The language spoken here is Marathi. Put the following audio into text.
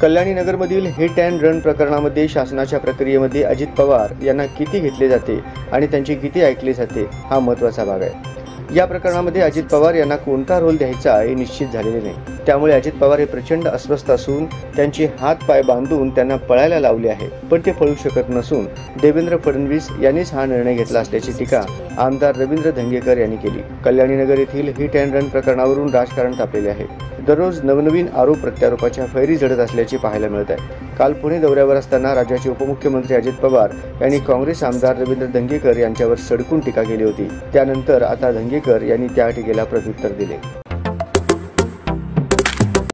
कल्याणी नगरमधील हिट अँड रन प्रकरणामध्ये शासनाच्या प्रक्रियेमध्ये अजित पवार यांना किती घेतले जाते आणि त्यांची किती ऐकली जाते हा महत्त्वाचा भाग आहे. या प्रकरणामध्ये अजित पवार यांना कोणता रोल द्यायचा हे निश्चित झालेले नाही. त्यामुळे अजित पवार हे प्रचंड अस्वस्थ असून त्यांचे हात पाय बांधून त्यांना पळायला लावले आहे पण ते पळू शकत नसून देवेंद्र फडणवीस यांनीच हा निर्णय घेतला असल्याची टीका आमदार रवींद्र धंगेकर यांनी केली. कल्याणीनगर येथील हिट अँड रन प्रकरणावरून राजकारण तापलेले आहे. दररोज नवनवीन आरोप प्रत्यारोपाच्या फैरी झडत असल्याचे पाहायला मिळत आहे. काल पुणे दौऱ्यावर असताना राज्याचे उपमुख्यमंत्री अजित पवार यांनी काँग्रेस आमदार रवींद्र धंगेकर यांच्यावर सडकून टीका केली होती. त्यानंतर आता धंगेकर यांनी त्या टीकेला प्रत्युत्तर दिले.